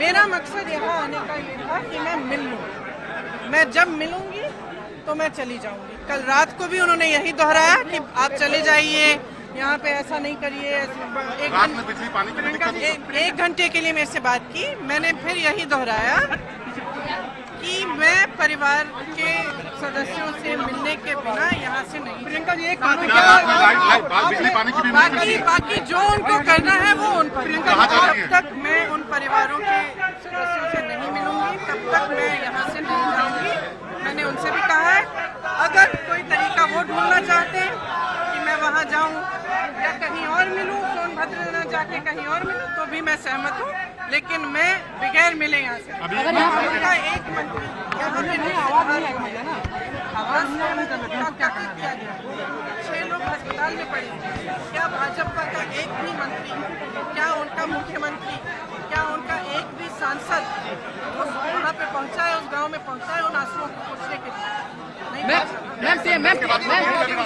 मेरा मकसद यहाँ आने का ये था कि मैं मिल लूँ। मैं जब मिलूँगी तो मैं चली जाऊँगी। कल रात को भी उन्होंने यही दोहराया कि आप चले जाइए यहाँ पे ऐसा नहीं करिए एक रात में बिजली पानी की भी दिक्कत घंटे एक, एक घंटे के लिए मेरे से बात की। मैंने फिर यही दोहराया कि मैं परिवार के सदस्यों से मिलने के बिना यहाँ से नहीं प्रियंका जी एक बाकी बाकी जो उनको करना है वो उन पर है? तक मैं उन परिवारों के सदस्यों से नहीं मिलूँगी तब तक मैं यहाँ से नहीं जाऊँगी मैंने उनसे भी कहा है अगर कोई तरीका वो ढूंढना चाहते हैं कि मैं वहाँ जाऊँ या कहीं और मिलूँ सोनभद्र न जाके कहीं और मिलूँ तो भी मैं सहमत हूँ लेकिन मैं बगैर मिले यहाँ से। उनका एक मंत्री यहाँ पे नहीं आवाज़ का क्या किया गया छह लोग अस्पताल में पड़े क्या भाजपा का एक भी मंत्री क्या उनका मुख्यमंत्री क्या उनका एक भी सांसद उस वहाँ पे पहुँचा है उस गाँव में पहुँचा है उन आंसुओं को पूछने के लिए? नहीं मैम। मैम मैम उसके बाद मैम